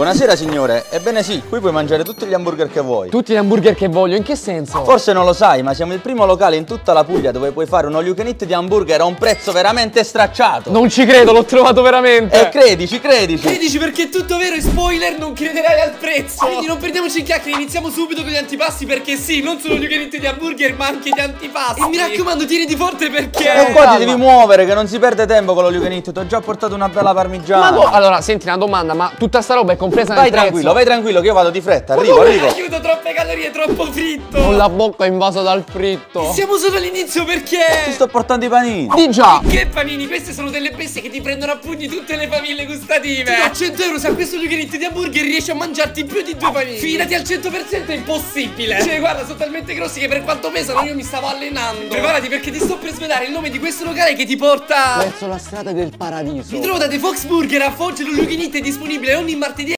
Buonasera signore, ebbene sì, qui puoi mangiare tutti gli hamburger che vuoi. Tutti gli hamburger che voglio, in che senso? Forse non lo sai, ma siamo il primo locale in tutta la Puglia dove puoi fare uno you can eat di hamburger a un prezzo veramente stracciato. Non ci credo, l'ho trovato veramente. E credici, credici. Credici perché è tutto vero e spoiler, non crederai al prezzo. Quindi non perdiamoci in chiacchiere, iniziamo subito con gli antipasti perché sì, non solo you can eat di hamburger, ma anche di antipasti. E mi raccomando, tieniti forte perché... E qua ti devi muovere, che non si perde tempo con lo you can eat. Ti ho già portato una bella parmigiana. Ma no, allora, senti una domanda, ma tutta sta roba è compresa Vai nel prezzo? tranquillo, vai tranquillo che io vado di fretta. Arrivo, arrivo. Aiuto, troppe calorie, troppo fritto. Con la bocca invasa dal fritto. Siamo solo all'inizio Ti perché... sto portando i panini. Di già. Che panini, queste sono delle bestie che ti prendono a pugni tutte le famiglie gustative. A 100 euro se a questo eat di hamburger riesci a mangiarti più di due panini. Fidati al 100% è impossibile. Cioè, guarda, sono talmente grossi che per quanto pesano io mi stavo allenando. Preparati perché ti sto per svelare il nome di questo locale che ti porta... Verso la strada del paradiso. Mi trovo da The Fox Burger a Foggia, eat è disponibile ogni martedì